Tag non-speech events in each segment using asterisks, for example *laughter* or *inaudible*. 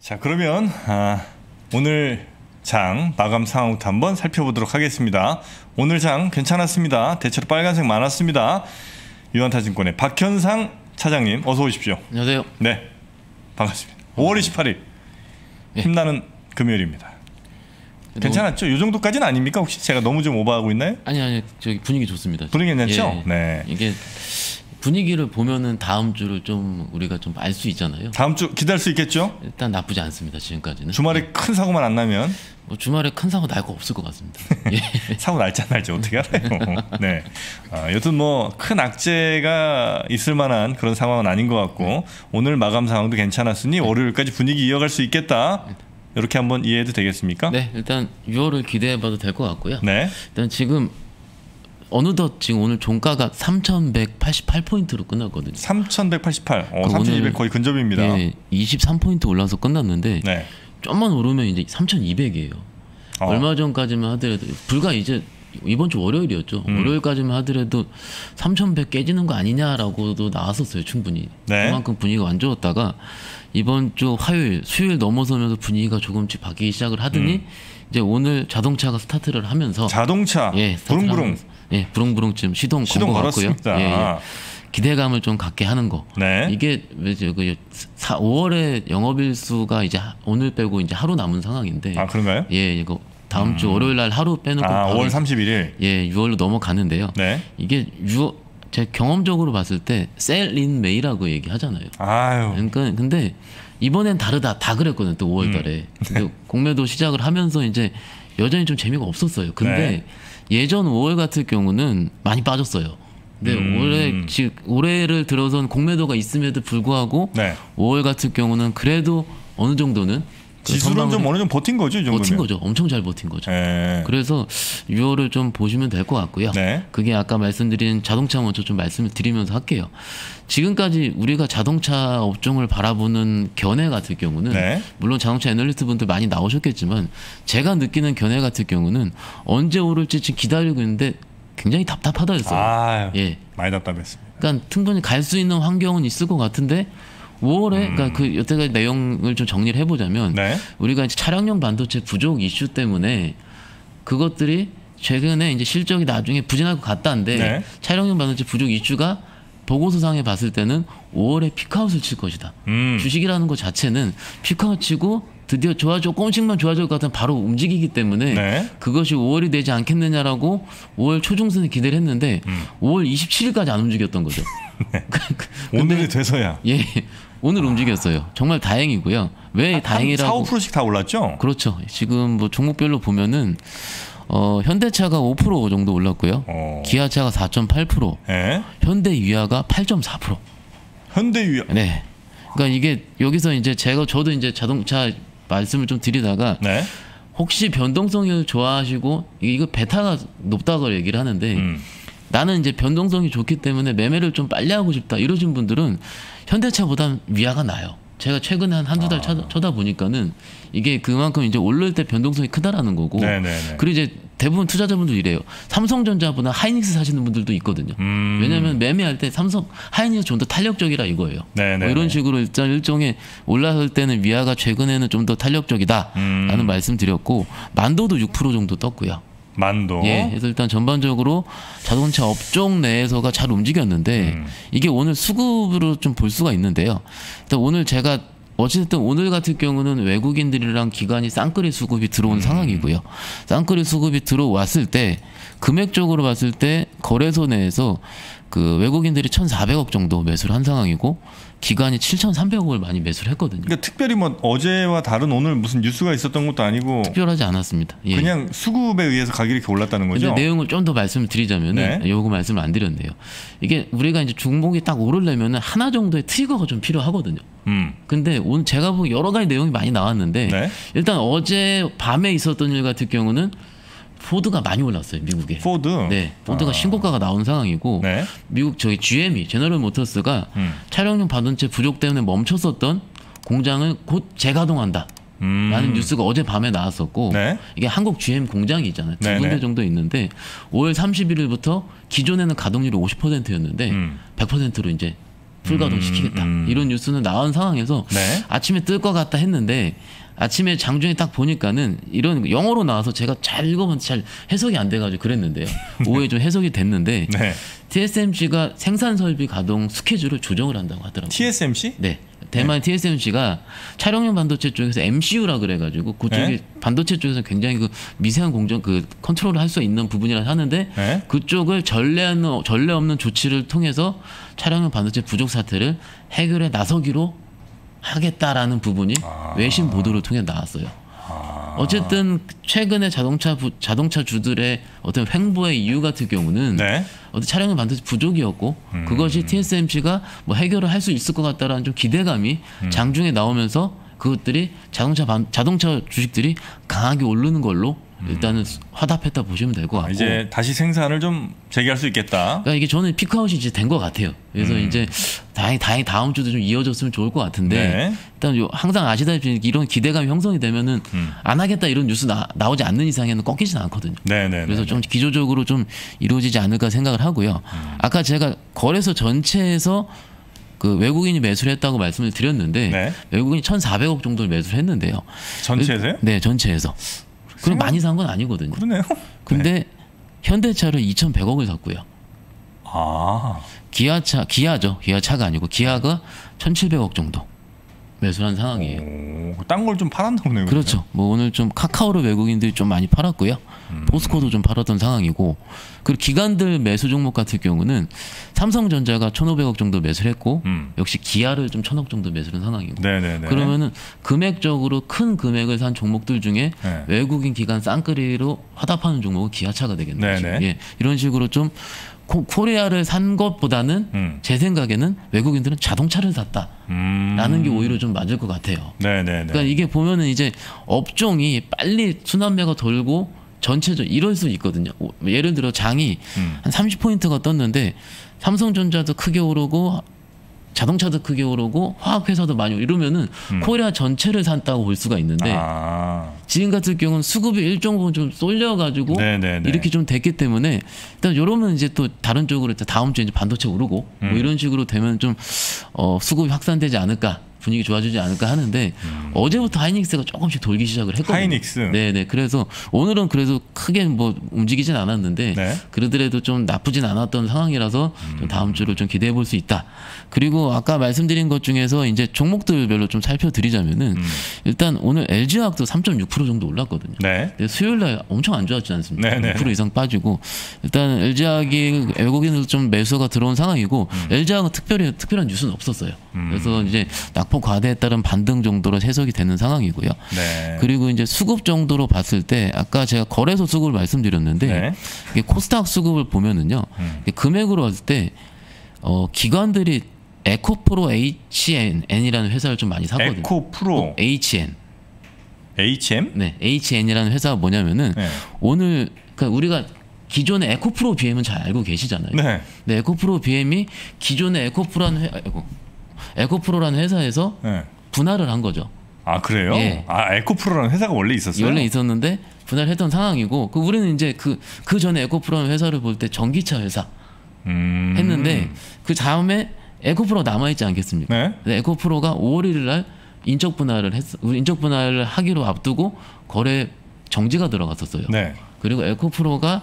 자 그러면 아, 오늘 장 마감 상황부터 한번 살펴보도록 하겠습니다. 오늘 장 괜찮았습니다. 대체로 빨간색 많았습니다. 유한타증권의 박현상 차장님 어서 오십시오. 안녕하세요. 네 반갑습니다. 5월 28일 힘나는 금요일입니다. 괜찮았죠? 이 정도까지는 아닙니까? 혹시 제가 너무 좀 오버하고 있나요? 아니 아니 저기 분위기 좋습니다. 분위기 괜찮죠? 예. 네. 이게 분위기를 보면은 다음 주를 좀 우리가 좀 알 수 있잖아요. 다음 주 기다릴 수 있겠죠? 일단 나쁘지 않습니다. 지금까지는. 주말에 큰 사고만 안 나면 뭐 주말에 큰 사고 날 거 없을 것 같습니다. *laughs* 예. 사고 날지 안 날지 어떻게 알아요? *laughs* 네. 아, 여튼 뭐 큰 악재가 있을 만한 그런 상황은 아닌 것 같고 오늘 마감 상황도 괜찮았으니 월요일까지 분위기 이어갈 수 있겠다. 이렇게 한번 이해해도 되겠습니까? 네, 일단 6월을 기대해봐도 될 것 같고요. 네. 일단 지금 어느덧 지금 오늘 종가가 3,188포인트로 끝났거든요. 3,188. 어, 그3,200 오늘- 거의 근접입니다. 예, 23포인트 올라서 끝났는데 네. 좀만 오르면 이제 3,200이에요. 어. 얼마 전까지만 하더라도 불과 이제 이번 주 월요일이었죠. 음. 월요일까지만 하더라도 3,100 깨지는 거 아니냐라고도 나왔었어요. 충분히. 네. 그만큼 분위기가 안 좋았다가 이번 주 화요일, 수요일 넘어서면서 분위기가 조금씩 바뀌기 시작을 하더니 음. 이제 오늘 자동차가 스타트를 하면서 자동차 예, 부릉부릉 하면서, 예, 부릉부릉 지금 시동, 시동 건것 같고요. 예, 예. 기대감을 좀 갖게 하는 거. 네. 이게 왜죠? 그 5월에 영업일 수가 이제 하- 오늘 빼고 이제 하루 남은 상황인데. 아 그런가요? 예, 이거 다음 주 월요일 날 하루 빼놓고 아, 바로 5월 31일. 예, 6월로 넘어가는데요. 네. 이게 6월 제 경험적으로 봤을 때 셀인 메이라고 얘기하잖아요. 아유. 그러니까 근데 이번엔 다르다 다 그랬거든요. 또 5월 달에. 음. *laughs* 근데 공매도 시작을 하면서 이제 여전히 좀 재미가 없었어요. 근데 네. 예전 5월 같은 경우는 많이 빠졌어요. 근데 음. 올해 지 올해를 들어선 공매도가 있음에도 불구하고 네. 5월 같은 경우는 그래도 어느 정도는 그 지수는 좀 어느 정도 버틴 거죠, 이 정도면. 버틴 거죠. 엄청 잘 버틴 거죠. 예. 그래서 6월을 좀 보시면 될 것 같고요. 네. 그게 아까 말씀드린 자동차 먼저 좀 말씀을 드리면서 할게요. 지금까지 우리가 자동차 업종을 바라보는 견해 같은 경우는 네. 물론 자동차 애널리스트 분들 많이 나오셨겠지만 제가 느끼는 견해 같은 경우는 언제 오를지 지금 기다리고 있는데 굉장히 답답하다 했어요. 아유. 예. 많이 답답했습니다. 그러니까 충분히 갈 수 있는 환경은 있을 것 같은데 5월에 그러니까 그 여태까지 내용을 좀 정리를 해보자면 음. 네. 우리가 이제 차량용 반도체 부족 이슈 때문에 그것들이 최근에 이제 실적이 나중에 부진할 것 같다는데 네. 차량용 반도체 부족 이슈가 보고서상에 봤을 때는 5월에 피크아웃을 칠 것이다. 음. 주식이라는 것 자체는 피크아웃 치고 드디어 좋아 조금씩만 좋아질 것 같으면 바로 움직이기 때문에 네. 그것이 5월이 되지 않겠느냐라고 5월 초중순에 기대를 했는데 음. 5월 27일까지 안 움직였던 거죠. *laughs* *laughs* 오늘이 돼서야. 예, 오늘 움직였어요. 정말 다행이고요. 왜 한 다행이라고? 4, 5%씩 다 올랐죠? 그렇죠. 지금 뭐 종목별로 보면은 어, 현대차가 5% 정도 올랐고요. 어. 기아차가 4.8%, 예. 현대 위아가 8.4%. 현대유 네. 그러니까 이게 여기서 이제 제가 저도 이제 자동차 말씀을 좀 드리다가 네. 혹시 변동성을 좋아하시고 이거 베타가 높다고 얘기를 하는데 음. 나는 이제 변동성이 좋기 때문에 매매를 좀 빨리 하고 싶다 이러신 분들은 현대차보다 위아가 나요. 제가 최근에 한 한두 아. 달 쳐다, 쳐다 보니까는 이게 그만큼 이제 오를 때 변동성이 크다라는 거고. 네네네. 그리고 이제 대부분 투자자분들 이래요. 삼성전자보다 하이닉스 사시는 분들도 있거든요. 음. 왜냐하면 매매할 때 삼성 하이닉스 좀 더 탄력적이라 이거예요. 뭐 이런 식으로 일단 일종의 올라설 때는 위아가 최근에는 좀 더 탄력적이다라는 음. 말씀드렸고 만도도 6% 정도 떴고요. 만도. 예, 그래서 일단 전반적으로 자동차 업종 내에서가 잘 움직였는데 음. 이게 오늘 수급으로 좀 볼 수가 있는데요. 일단 오늘 제가 어쨌든 오늘 같은 경우는 외국인들이랑 기관이 쌍끌이 수급이 들어온 음. 상황이고요. 쌍끌이 수급이 들어왔을 때 금액적으로 봤을 때 거래소 내에서 그 외국인들이 1,400억 정도 매수를 한 상황이고 기관이 7,300억을 많이 매수를 했거든요. 그러니까 특별히 뭐 어제와 다른 오늘 무슨 뉴스가 있었던 것도 아니고 특별하지 않았습니다. 예. 그냥 수급에 의해서 가격이 이렇게 올랐다는 거죠. 내용을 좀 더 말씀을 드리자면은 네. 요거 말씀을 안 드렸네요. 이게 우리가 이제 중복이 딱 오르려면은 하나 정도의 트리거가 좀 필요하거든요. 음. 근데 오늘 제가 보기 여러 가지 내용이 많이 나왔는데 네. 일단 어제 밤에 있었던 일 같은 경우는 포드가 많이 올랐어요 미국에. 포드. 네, 포드가 아. 신고가가 나온 상황이고 네. 미국 저기 GM이 제너럴 모터스가 음. 차량용 반도체 부족 때문에 멈췄었던 공장을 곧 재가동한다. 음. 라는 뉴스가 어제 밤에 나왔었고 네. 이게 한국 GM 공장이 있잖아요. 두 네네. 군데 정도 있는데 5월 31일부터 기존에는 가동률이 50%였는데 음. 100%로 이제 풀가동 시키겠다. 음. 이런 뉴스는 나온 상황에서 네. 아침에 뜰 것 같다 했는데 아침에 장중에 딱 보니까는 이런 영어로 나와서 제가 잘 읽어봤는데 잘 해석이 안 돼가지고 그랬는데요. *laughs* 오후에 좀 해석이 됐는데 네. TSMC가 생산 설비 가동 스케줄을 조정을 한다고 하더라고요. TSMC? 네. 대만 TSMC가 촬영용 반도체 쪽에서 MCU라 그래가지고 그쪽이 네. 반도체 쪽에서 굉장히 그 미세한 공정 그 컨트롤을 할 수 있는 부분이라 하는데 네. 그쪽을 전례는 전례 없는 조치를 통해서 촬영용 반도체 부족 사태를 해결해 나서기로 하겠다라는 부분이 아. 외신 보도를 통해 나왔어요. 어쨌든 최근에 자동차 부, 자동차 주들의 어떤 횡보의 이유 같은 경우는 네. 어떤 차량은 반드시 부족이었고 음. 그것이 TSMC가 뭐 해결을 할 수 있을 것 같다라는 좀 기대감이 음. 장중에 나오면서 그것들이 자동차 반, 자동차 주식들이 강하게 오르는 걸로 일단은 화답했다 보시면 될것 아, 같고 음. 이제 다시 생산을 좀 재개할 수 있겠다. 그러니까 이게 저는 피크아웃이 이제 된 것 같아요. 그래서 음. 이제 다행 다행 다음 주도 좀 이어졌으면 좋을 것 같은데 네. 일단 요 항상 아시다시피 이런 기대감이 형성이 되면은 음. 안 하겠다 이런 뉴스 나, 나오지 않는 이상에는 꺾이진 않거든요. 네네. 그래서 좀 기조적으로 좀 이루어지지 않을까 생각을 하고요. 음. 아까 제가 거래소 전체에서 그 외국인이 매수를 했다고 말씀을 드렸는데 네. 외국인이 1,400억 정도를 매수를 했는데요. 전체에서요? 네, 전체에서. 그럼 많이 산 건 아니거든요. 그러네요. *laughs* 근데 현대차를 2,100억을 샀고요. 아. 기아차, 기아죠. 기아차가 아니고 기아가 1,700억 정도 매수한 상황이에요. 오, 딴걸 좀 팔았나 보네요. 그렇죠. 뭐 오늘 좀 카카오를 외국인들이 좀 많이 팔았고요. 음. 포스코도 좀 팔았던 상황이고 그리고 기관들 매수 종목 같은 경우는 삼성전자가 1,500억 정도 매수를 했고 음. 역시 기아를 좀 1,000억 정도 매수한 상황이고 네네네. 그러면은 금액적으로 큰 금액을 산 종목들 중에 네. 외국인 기관 쌍끌이로 화답하는 종목은 기아차가 되겠네요. 예, 이런 식으로 좀 코, 코리아를 산 것보다는 음. 제 생각에는 외국인들은 자동차를 샀다라는 음. 게 오히려 좀 맞을 것 같아요. 네네네. 그러니까 이게 보면은 이제 업종이 빨리 순환매가 돌고 전체적 이럴 수 있거든요. 오, 예를 들어 장이 음. 한 30포인트가 떴는데 삼성전자도 크게 오르고 자동차도 크게 오르고 화학회사도 많이 오르고 이러면은 코리아 전체를 샀다고 볼 수가 있는데 음. 아. 지금 같은 경우는 수급이 일정 부분 좀 쏠려가지고 네네네. 이렇게 좀 됐기 때문에 일단 이러면 이제 또 다른 쪽으로 다음 주에 이제 반도체 오르고 음. 뭐 이런 식으로 되면 좀 어, 수급이 확산되지 않을까 분위기 좋아지지 않을까 하는데 어제부터 하이닉스가 조금씩 돌기 시작을 했거든요. 음. 하이닉스. 네네. 그래서 오늘은 그래도 크게 뭐 움직이진 않았는데 네. 그러더라도 좀 나쁘진 않았던 상황이라서 좀 다음 주를 좀 기대해 볼 수 있다. 그리고 아까 말씀드린 것 중에서 이제 종목들별로 좀 살펴드리자면은 음. 일단 오늘 LG화학도 3.6% 정도 올랐거든요. 네. 근데 수요일 날 엄청 안 좋았지 않습니까? 네네. 6% 이상 빠지고 일단 LG화학이 외국인들 좀 매수가 들어온 상황이고 음. LG화학은 특별히 특별한 뉴스는 없었어요. 그래서 이제 낙폭 과대에 따른 반등 정도로 해석이 되는 상황이고요. 네. 그리고 이제 수급 정도로 봤을 때 아까 제가 거래소 수급을 말씀드렸는데 네. 이게 코스닥 수급을 보면은요 음. 금액으로 봤을 때 어, 기관들이 에코프로 HN이라는 회사를 좀 많이 사거든요. 에코 프로 HN. HM? 네, HN이라는 회사가 뭐냐면은 네. 오늘 그러니까 우리가 기존의 에코프로 BM은 잘 알고 계시잖아요. 네. 네, 에코프로 BM이 기존의 에코프로라는 회, 아이고, 에코프로라는 회사에서 네. 분할을 한 거죠. 아 그래요? 예. 아 에코 프로라는 회사가 원래 있었어요? 원래 있었는데 분할했던 상황이고 그 우리는 이제 그그 전에 에코프로라는 회사를 볼 때 전기차 회사 음. 했는데 그 다음에 에코프로 남아 있지 않겠습니까? 네. 에코프로가 5월 1일 날 인적 분할을 했 인적 분할을 하기로 앞두고 거래 정지가 들어갔었어요. 네. 그리고 에코프로가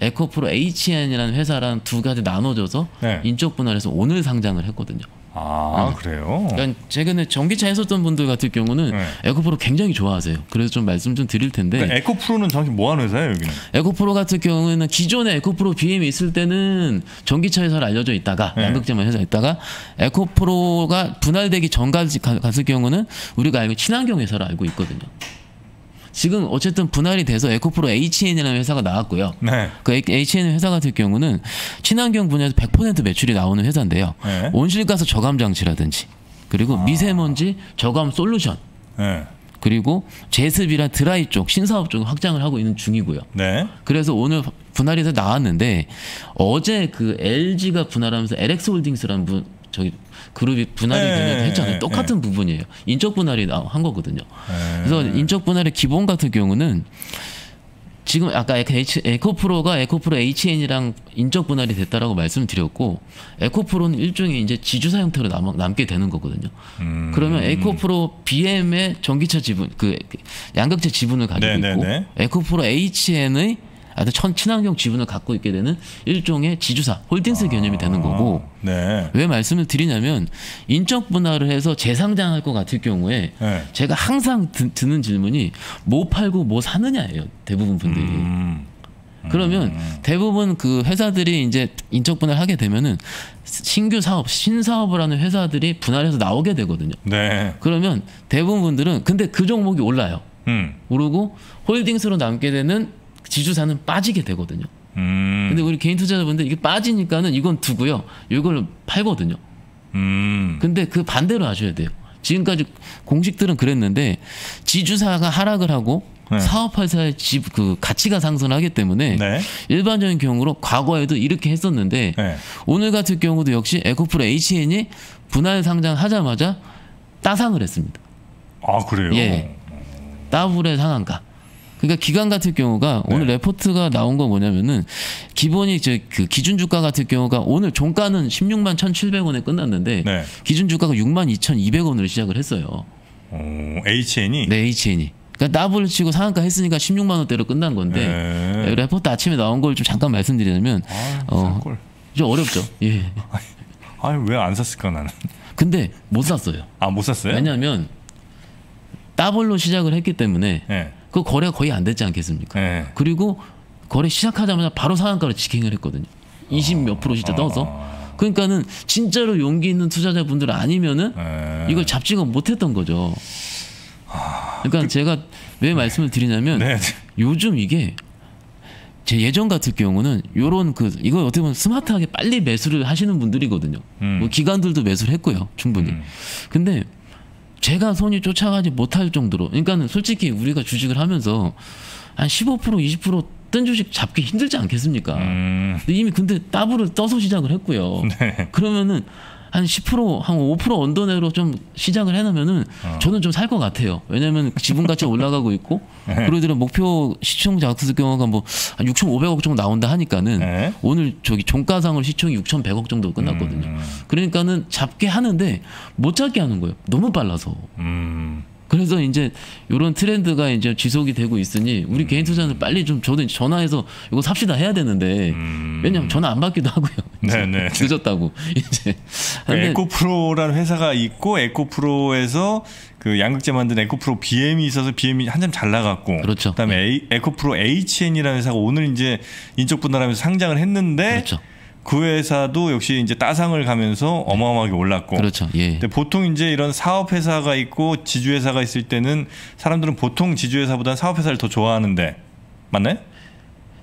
에코프로 HN이라는 회사랑 두 가지 나눠져서 네. 인적 분할해서 오늘 상장을 했거든요. 아 그래요? 그러니까 최근에 전기차 했었던 분들 같은 경우는 네. 에코프로 굉장히 좋아하세요. 그래서 좀 말씀 좀 드릴 텐데 그러니까 에코 프로는 정확히 뭐 하는 회사예요 여기는? 에코프로 같은 경우에는 기존에 에코프로 BM이 있을 때는 전기차 회사로 알려져 있다가 네. 양극재만 회사 있다가 에코프로가 분할되기 전까지 가- 갔을 경우는 우리가 알고 친환경 회사로 알고 있거든요. 지금 어쨌든 분할이 돼서 에코프로 HN이라는 회사가 나왔고요. 네. 그 HN 회사 같은 경우는 친환경 분야에서 100% 매출이 나오는 회사인데요. 네. 온실가스 저감 장치라든지 그리고 미세먼지 저감 솔루션 네. 그리고 제습이랑 드라이 쪽 신사업 쪽 확장을 하고 있는 중이고요. 네. 그래서 오늘 분할해서 나왔는데 어제 그 LG가 분할하면서 LX홀딩스라는 분 저기 그룹이 분할이 네, 되면 했잖아요. 네, 똑같은 부분이에요. 인적 분할이 나- 한 거거든요. 네. 그래서 인적 분할의 기본 같은 경우는 지금 아까 에코프로가 에코프로 HN이랑 인적 분할이 됐다라고 말씀드렸고 에코프로는 일종의 이제 지주사 형태로 남, 남게 되는 거거든요. 음. 그러면 에코프로 BM의 전기차 지분 그 양극재 지분을 가지고 네, 있고 네, 네. 에코프로 HN의 아주 천 친환경 지분을 갖고 있게 되는 일종의 지주사 홀딩스 개념이 되는 거고 네. 왜 말씀을 드리냐면 인적 분할을 해서 재상장할 것 같을 경우에 네. 제가 항상 드, 는 질문이 뭐 팔고 뭐 사느냐예요 대부분 분들이 음. 그러면 대부분 그 회사들이 이제 인적 분할 하게 되면은 신규 사업 신사업을 하는 회사들이 분할해서 나오게 되거든요 네. 그러면 대부분 분들은 근데 그 종목이 올라요 음. 오르고 홀딩스로 남게 되는 지주사는 빠지게 되거든요 음. 근데 우리 개인 투자자분들 이게 빠지니까는 이건 두고요 이걸 팔거든요 음. 근데 그 반대로 하셔야 돼요. 지금까지 공식들은 그랬는데 지주사가 하락을 하고 네. 사업회사의 집 그 가치가 상승하기 때문에 네. 일반적인 경우로 과거에도 이렇게 했었는데 네. 오늘 같은 경우도 역시 에코프로 HN이 분할 상장하자마자 따상을 했습니다. 아 그래요? 예. 따블의 상한가. 그러니까 기간 같은 경우가 네. 오늘 레포트가 나온 거 뭐냐면은 기본이 저그 기준 주가 같은 경우가 오늘 종가는 16만 1,700원에 끝났는데 네. 기준 주가가 6만 2,200원으로 시작을 했어요. 어, HN이. 네, HN이. 그러니까 더블을 치고 상한가 했으니까 16만 원대로 끝난 건데 네. 레포트 아침에 나온 걸 좀 잠깐 말씀드리자면 아, 어. 꼴. 좀 어렵죠. *laughs* 예. 아왜 안 샀을까 나는? 근데 못 샀어요. 아 못 샀어요? 왜냐하면 더블로 시작을 했기 때문에 네. 그 거래가 거의 안 됐지 않겠습니까? 네. 그리고 거래 시작하자마자 바로 상한가로 직행을 했거든요. 20몇 프로 진짜 떠서. 그러니까는 진짜로 용기 있는 투자자분들 아니면은 네. 이걸 잡지가 못했던 거죠. 그러니까 제가 왜 말씀을 드리냐면 네. 요즘 이게 제 예전 같은 경우는 요런 그 이거 어떻게 보면 스마트하게 빨리 매수를 하시는 분들이거든요. 음. 뭐 기관들도 매수를 했고요, 충분히. 근데 제가 손이 쫓아가지 못할 정도로, 그러니까는 솔직히 우리가 주식을 하면서 한 15% 20%뜬 주식 잡기 힘들지 않겠습니까? 음. 이미 근데 더블을 떠서 시작을 했고요. *laughs* 네. 그러면은 한 10%, 한 5% 언더 내로 좀 시작을 해놓으면은 어. 저는 좀 살 것 같아요. 왜냐면 지분 가치가 *laughs* 올라가고 있고, 네. 그러더니 목표 시총 작수 경우가 뭐 6,500억 정도 나온다 하니까는 네. 오늘 저기 종가상으로 시총이 6,100억 정도 끝났거든요. 음. 그러니까는 잡게 하는데 못 잡게 하는 거예요. 너무 빨라서. 음. 그래서 이제 이런 트렌드가 이제 지속이 되고 있으니 우리 음. 개인 투자는 빨리 좀 저도 전화해서 이거 삽시다 해야 되는데 음. 왜냐면 전화 안 받기도 하고요. *laughs* 네, 네. 늦었다고 *laughs* 이제. 근데 에코프로라는 회사가 있고 에코프로에서 그 양극재 만든 에코프로 BM이 있어서 BM이 한참 잘 나갔고 그렇죠. 그다음에 A- 에코프로 HN이라는 회사가 오늘 이제 인적 분할하면서 상장을 했는데 그렇죠. 그 회사도 역시 이제 따상을 가면서 어마어마하게 올랐고 그렇죠. 예. 근데 보통 이제 이런 사업 회사가 있고 지주 회사가 있을 때는 사람들은 보통 지주 회사보다 사업 회사를 더 좋아하는데 맞나요?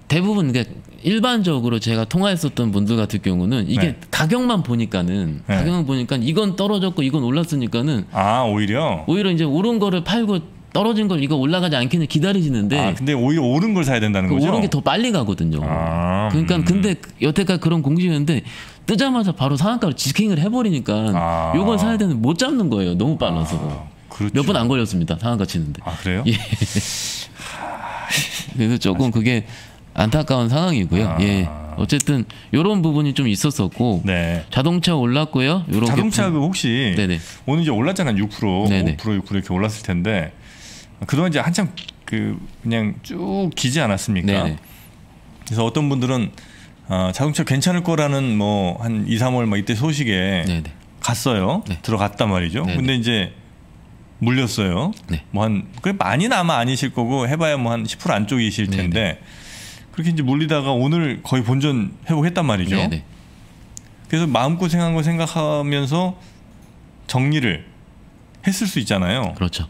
대부분 그러니까 일반적으로 제가 통화했었던 분들 같은 경우는 이게 네. 가격만 보니까는 네. 가격만 보니까 이건 떨어졌고 이건 올랐으니까는 아 오히려 오히려 이제 오른 거를 팔고 떨어진 걸 이거 올라가지 않기는 기다리시는데 아 근데 오히려 오른 걸 사야 된다는 그 거죠? 오른 게 더 빨리 가거든요. 아, 그러니까 음. 근데 여태까지 그런 공식이었는데 뜨자마자 바로 상한가로 직행을 해버리니까 아. 요걸 사야 되는 못 잡는 거예요. 너무 빨라서 그렇죠. 몇번 안 걸렸습니다. 상한가 치는데. 아 그래요? 예. 그래서 조금 그게 안타까운 상황이고요. 아. 예. 어쨌든 요런 부분이 좀 있었었고 네. 자동차 올랐고요. 요렇게 자동차 부- 그 혹시 네네. 오늘 이제 올랐잖아요 6% 네네. 5% 6% 이렇게 올랐을 텐데 그동안 이제 한참 그 그냥 쭉 기지 않았습니까? 네네. 그래서 어떤 분들은 어, 자동차 괜찮을 거라는 뭐 한 2, 3월 막 이때 소식에 네네. 갔어요. 네. 들어갔단 말이죠. 네네. 근데 이제 물렸어요. 네. 뭐한 그래 많이는 아마 아니실 거고 해봐야 뭐 한 10% 안쪽이실 네네. 텐데 그렇게 이제 물리다가 오늘 거의 본전 회복했단 말이죠. 네네. 그래서 마음고생한 거 생각하면서 정리를 했을 수 있잖아요. 그렇죠.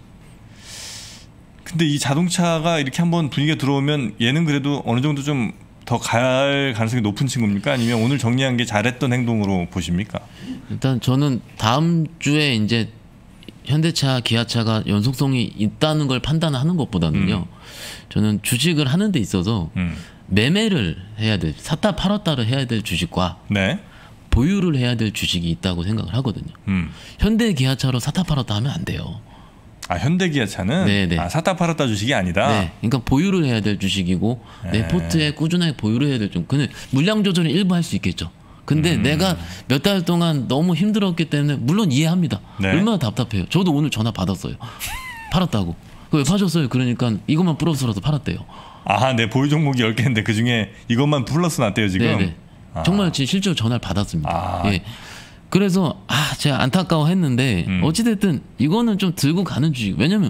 근데 이 자동차가 이렇게 한번 분위기가 들어오면 얘는 그래도 어느 정도 좀 더 갈 가능성이 높은 친구입니까? 아니면 오늘 정리한 게 잘했던 행동으로 보십니까? 일단 저는 다음 주에 이제 현대차, 기아차가 연속성이 있다는 걸 판단하는 것보다는요. 저는 주식을 하는 데 있어서 음. 매매를 해야 될 샀다 팔았다를 해야 될 주식과 네. 보유를 해야 될 주식이 있다고 생각을 하거든요. 음. 현대 기아차로 샀다 팔았다 하면 안 돼요. 아 현대기아차는 네, 네. 아, 샀다 팔았다 주식이 아니다. 네, 그러니까 보유를 해야 될 주식이고 내 포트에 꾸준하게 보유를 해야 될 좀. 근데 물량 조절은 일부 할 수 있겠죠. 근데 음. 내가 몇 달 동안 너무 힘들었기 때문에 물론 이해합니다. 네. 얼마나 답답해요. 저도 오늘 전화 받았어요. 팔았다고. 그왜 파셨어요? 그러니까 이것만 플러스라도 팔았대요. 아, 네 보유 종목이 10개인데 그 중에 이것만 플러스 났대요 지금. 네네. 정말 제 실제로 전화를 받았습니다. 아. 예. 그래서 아 제가 안타까워했는데 음. 어찌됐든 이거는 좀 들고 가는 주식. 왜냐면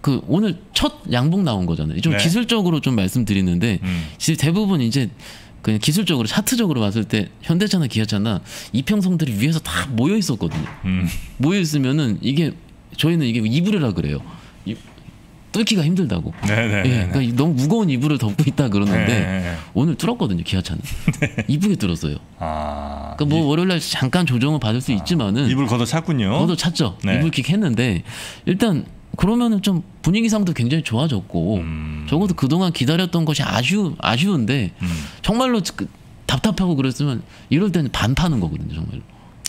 그 오늘 첫 양봉 나온 거잖아요. 좀 네. 기술적으로 좀 말씀드리는데 음. 지금 대부분 이제 그냥 기술적으로 차트적으로 봤을 때 현대차나 기아차나 이평성들이 위에서 다 모여 있었거든요. 음. 모여 있으면은 이게 저희는 이게 이불이라 그래요. 이- 뚫기가 힘들다고. 네네. 예, 그러니까 이 너무 무거운 이불을 덮고 있다 그러는데 네. 오늘 뚫었거든요 기아차는 이쁘게 뚫었어요. 아. 그러니까 뭐 월요일 날 잠깐 조정을 받을 수 있지만은 입을 걷어 찼군요. 저도 찾죠 네. 이불킥 했는데 일단 그러면은 좀 분위기상도 굉장히 좋아졌고 음. 적어도 그동안 기다렸던 것이 아쉬우 아쉬운데 음. 정말로 그 답답하고 그랬으면 이럴 때는 반 파는 거거든요 정말로.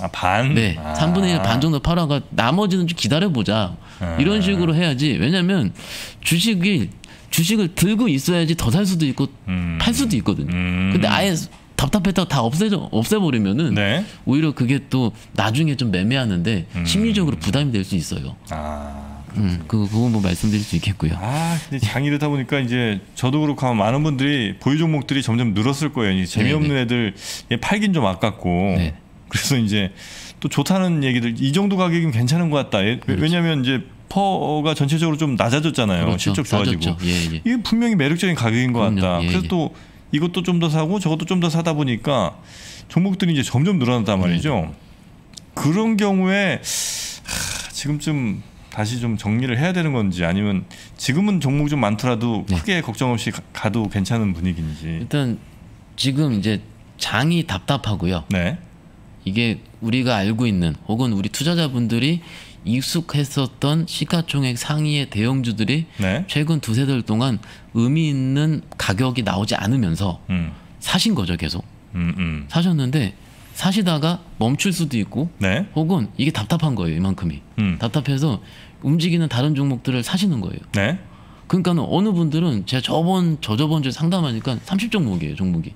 아 반. 네, 아. 3분의 1 반 정도 팔아가 나머지는 좀 기다려보자. 아. 이런 식으로 해야지. 왜냐면 주식이 주식을 들고 있어야지 더 살 수도 있고 음. 팔 수도 있거든요. 음. 근데 아예 답답했다가 다 없애져 없애버리면은 네. 오히려 그게 또 나중에 좀 매매하는데 음. 심리적으로 부담이 될 수 있어요. 아. 음, 그 그거 뭐 말씀드릴 수 있겠고요. 아, 근데 장이 이러다 보니까 이제 저도 그렇고 아마 많은 분들이 보유 종목들이 점점 늘었을 거예요. 이 재미없는 애들 얘 팔긴 좀 아깝고. 네. 그래서 이제 또 좋다는 얘기들 이 정도 가격이면 괜찮은 것 같다. 예, 왜냐하면 이제 퍼가 전체적으로 좀 낮아졌잖아요. 그렇죠. 실적 좋아지고. 예, 예. 이게 분명히 매력적인 가격인 것 그럼요. 같다. 예, 그래서 예. 또 이것도 좀 더 사고 저것도 좀 더 사다 보니까 종목들이 이제 점점 늘어났단 말이죠. 네. 그런 경우에 하, 지금쯤 다시 좀 정리를 해야 되는 건지 아니면 지금은 종목 좀 많더라도 네. 크게 걱정 없이 가- 가도 괜찮은 분위기인지. 일단 지금 이제 장이 답답하고요. 네. 이게 우리가 알고 있는 혹은 우리 투자자분들이 익숙했었던 시가총액 상위의 대형주들이 네. 최근 두세 달 동안 의미 있는 가격이 나오지 않으면서 음. 사신 거죠 계속 음, 음. 사셨는데 사시다가 멈출 수도 있고 네. 혹은 이게 답답한 거예요 이만큼이 음. 답답해서 움직이는 다른 종목들을 사시는 거예요 네. 그러니까는 어느 분들은 제가 저번 저저번 주에 상담하니까 30 종목이에요 종목이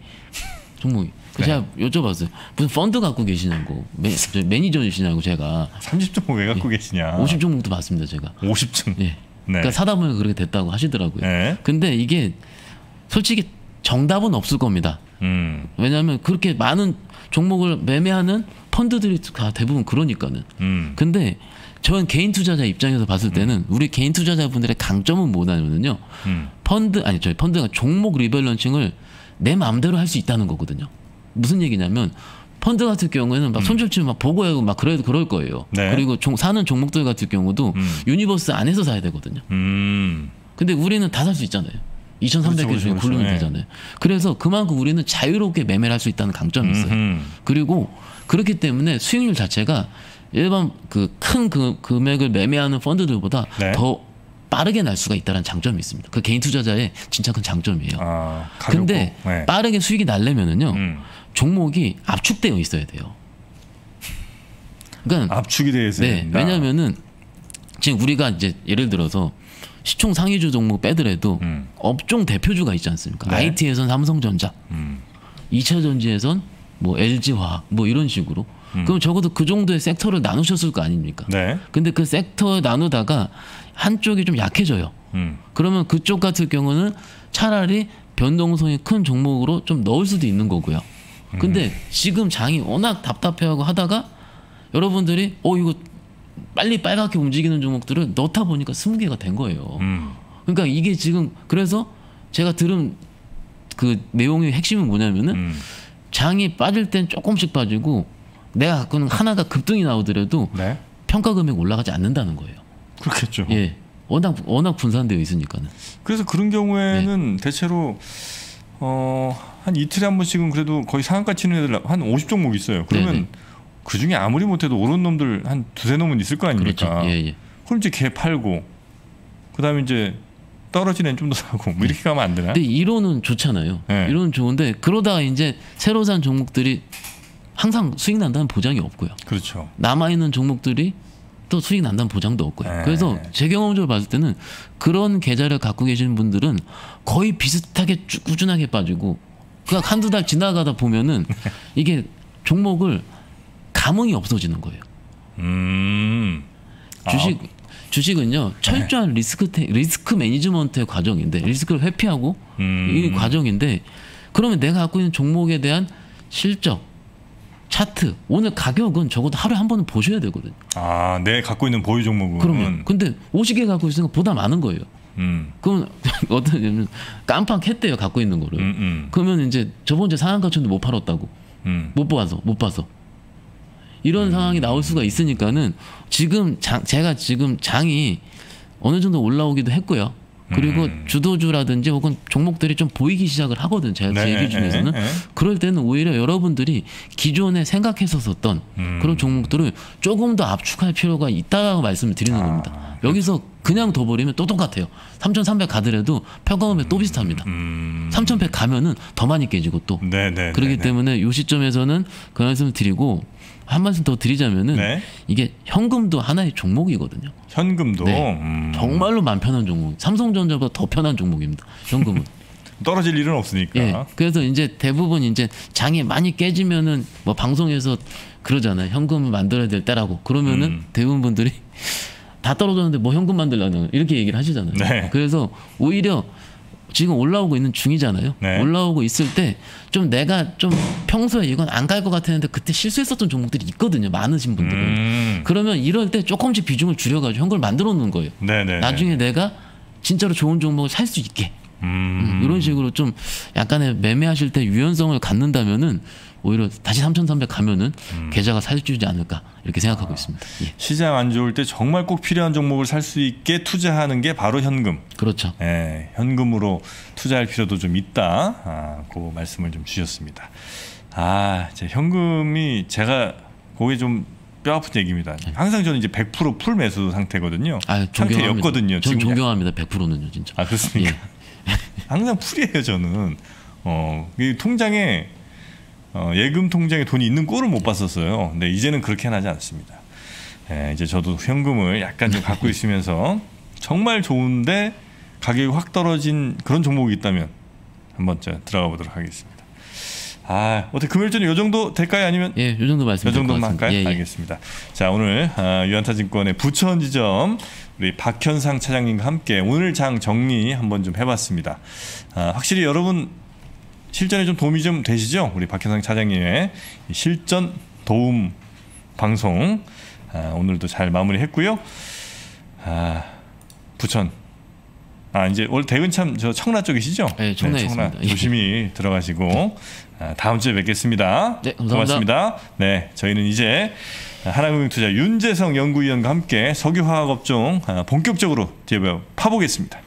종목이 그 네. 제가 여쭤봤어요 무슨 펀드 갖고 계시냐고 매, 저 매니저이시냐고 제가 30종목 왜 갖고 계시냐? 50 종목도 봤습니다 제가 50종. 예 네. 그러니까 사다 보면 그렇게 됐다고 하시더라고요 네. 근데 이게 솔직히 정답은 없을 겁니다 음. 왜냐하면 그렇게 많은 종목을 매매하는 펀드들이 다 대부분 그러니까는 음. 근데 저는 개인 투자자 입장에서 봤을 때는 우리 개인 투자자분들의 강점은 뭐냐면요 음. 펀드 아니 저희 펀드가 종목 rebalancing을 내 마음대로 할 수 있다는 거거든요. 무슨 얘기냐면 펀드 같은 경우에는 막 손절치면 막 보고하고 막 그래 그럴 거예요. 네. 그리고 종, 사는 종목들 같은 경우도 음. universe 안에서 사야 되거든요. 음. 근데 우리는 다 살 수 있잖아요. 2,300개 그렇죠, 중에 그렇죠, 고르면 네. 되잖아요. 그래서 그만큼 우리는 자유롭게 매매를 할 수 있다는 강점이 있어요. 음흠. 그리고 그렇기 때문에 수익률 자체가 일반 그 큰 그 금액을 매매하는 펀드들보다 네. 더 빠르게 날 수가 있다는 장점이 있습니다. 그 개인 투자자의 진짜 큰 장점이에요. 아. 근데 네. 빠르게 수익이 날려면은요 음. 종목이 압축되어 있어야 돼요. 그러니까 압축이 되어 있어야 네 된다. 왜냐하면은 지금 우리가 이제 예를 들어서 시총 상위주 종목 빼더라도 음. 업종 대표주가 있지 않습니까? 네. IT에선 삼성전자, 음. 2차 전지에선 뭐 LG화학 뭐 이런 식으로 그럼 적어도 그 정도의 섹터를 나누셨을 거 아닙니까? 네. 근데 그 섹터 나누다가 한쪽이 좀 약해져요. 음. 그러면 그쪽 같은 경우는 차라리 변동성이 큰 종목으로 좀 넣을 수도 있는 거고요. 근데 지금 장이 워낙 답답해하고 하다가 여러분들이 어 이거 빨리 빨갛게 움직이는 종목들을 넣다 보니까 20개가 된 거예요. 음. 그러니까 이게 지금 그래서 제가 들은 그 내용의 핵심은 뭐냐면은 음. 장이 빠질 땐 조금씩 빠지고 내가 갖고는 하나가 급등이 나오더라도 네. 평가 금액 올라가지 않는다는 거예요. 그렇겠죠. 예. 워낙 워낙 분산되어 있으니까는. 그래서 그런 경우에는 네. 대체로 어, 한 이틀에 한 번씩은 그래도 거의 상한가 치는 애들 한 50종목 있어요. 그러면 네네. 그 중에 아무리 못해도 오른 놈들 한 두세 놈은 있을 거 아닙니까? 그렇죠. 예, 예. 그럼 이제 걔 팔고 그 다음에 이제 떨어진 애는 좀 더 사고 뭐 이렇게 가면 안 되나? 근데 이론은 좋잖아요. 네. 이론은 좋은데 그러다가 이제 새로 산 종목들이 항상 수익 난다는 보장이 없고요. 그렇죠. 남아 있는 종목들이 또 수익 난다는 보장도 없고요. 네. 그래서 제 경험적으로 봤을 때는 그런 계좌를 갖고 계시는 분들은 거의 비슷하게 쭉 꾸준하게 빠지고 그 한두 달 지나가다 보면은 *laughs* 이게 종목을 감흥이 없어지는 거예요. 음. 주식 주식은요 철저한 리스크 테, 리스크 매니지먼트의 과정인데 리스크를 회피하고 음. 이 과정인데 그러면 내가 갖고 있는 종목에 대한 실적 차트 오늘 가격은 적어도 하루에 한 번은 보셔야 되거든요. 아, 내 갖고 있는 보유 종목은 그러면 근데 50개 갖고 있으니까 보다 많은 거예요. 음. 그럼 *laughs* 어떤 냐면 깜빡했대요 갖고 있는 거를. 음, 음. 그러면 이제 저번 주에 상한가 쳤는데 못 팔았다고 음. 못 봐서 못 봐서 이런 상황이 나올 수가 있으니까는 지금 장, 제가 지금 장이 어느 정도 올라오기도 했고요. 그리고 음. 주도주라든지 혹은 종목들이 좀 보이기 시작을 하거든. 제가 제 네, 얘기 중에서는 네, 네. 그럴 때는 오히려 여러분들이 기존에 생각했었던 음. 그런 종목들을 조금 더 압축할 필요가 있다고 말씀을 드리는 아, 겁니다. 여기서 그냥 더 버리면 또 똑같아요. 3,300 가더라도 평가음에 또 비슷합니다. 음. 3,100 가면은 더 많이 깨지고 또 네, 네. 그렇기 네, 네. 때문에 요 시점에서는 그 말씀을 드리고 한 말씀 더 드리자면은 네. 이게 현금도 하나의 종목이거든요. 현금도 네. 음. 정말로 맘 편한 종목. 삼성전자보다 더 편한 종목입니다. 현금은. *laughs* 떨어질 일은 없으니까. 예. 그래서 이제 대부분 이제 장이 많이 깨지면은 뭐 방송에서 그러잖아요. 현금을 만들어야 될 때라고. 그러면은 음. 대부분 분들이 다 떨어졌는데 뭐 현금 만들라는 이렇게 얘기를 하시잖아요. 네. 그래서 오히려 지금 올라오고 있는 중이잖아요. 네. 올라오고 있을 때 좀 내가 좀 평소에 이건 안 갈 것 같았는데 그때 실수했었던 종목들이 있거든요. 많으신 분들은. 음. 그러면 이럴 때 조금씩 비중을 줄여가지고 현금을 만들어 놓는 거예요. 네, 네. 나중에 내가 진짜로 좋은 종목을 살 수 있게. 음. 음, 이런 식으로 좀 약간의 매매하실 때 유연성을 갖는다면은 오히려 다시 3,300 가면은 음. 계좌가 살주지 않을까 이렇게 생각하고 있습니다. 예. 시장 안 좋을 때 정말 꼭 필요한 종목을 살 수 있게 투자하는 게 바로 현금. 그렇죠. 예, 현금으로 투자할 필요도 좀 있다. 아, 그 말씀을 좀 주셨습니다. 아, 이제 현금이 제가 그게 좀 뼈아픈 얘기입니다. 항상 저는 이제 100%풀 매수 상태거든요. 아. 상태였거든요. 전 지금 존경합니다. 100%는요, 진짜. 아 그렇습니까? 예. *laughs* 항상 풀이에요 저는. 어, 이 통장에 어, 예금 통장에 돈이 있는 꼴을 못 봤었어요. 근데 이제는 그렇게 하지 않습니다. 예, 이제 저도 현금을 약간 좀 갖고 있으면서 정말 좋은데 가격이 확 떨어진 그런 종목이 있다면 한번 저 들어가 보도록 하겠습니다. 아 어떻게 금요일전이 요 정도 될까요? 아니면 예, 요 정도 말씀 이 정도만 할까요? 예, 예. 알겠습니다. 자 오늘 아, 유한타증권의 부천 지점 우리 박현상 차장님과 함께 오늘 장 정리 한번 좀 해봤습니다. 아, 확실히 여러분 실전에 좀 도움이 좀 되시죠? 우리 박현상 차장님의 이 실전 도움 방송 아, 오늘도 잘 마무리했고요. 아, 부천 아 이제 올 대근 참 저 청라 쪽이시죠? 네, 청라에 있습니다. 예. 조심히 들어가시고 아, 다음 주에 뵙겠습니다. 네, 감사합니다. 고맙습니다. 네, 저희는 이제 하나금융투자 윤재성 연구위원과 함께 석유화학 업종 아, 본격적으로 뒤에 파보겠습니다.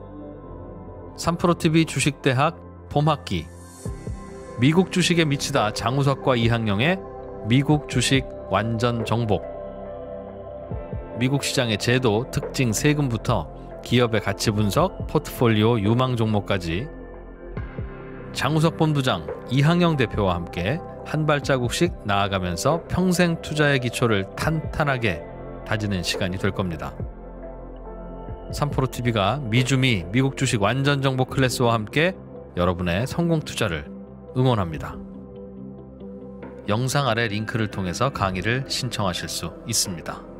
3프로TV 주식대학 봄학기. 미국 주식에 미치다 장우석과 이항영의 미국 주식 완전 정복. 미국 시장의 제도, 특징, 세금부터 기업의 가치 분석, 포트폴리오, 유망 종목까지. 장우석 본부장, 이항영 대표와 함께 한 발자국씩 나아가면서 평생 투자의 기초를 탄탄하게 다지는 시간이 될 겁니다. 3프로TV가 미주미 미국 주식 완전 정보 클래스와 함께 여러분의 성공 투자를 응원합니다. 영상 아래 링크를 통해서 강의를 신청하실 수 있습니다.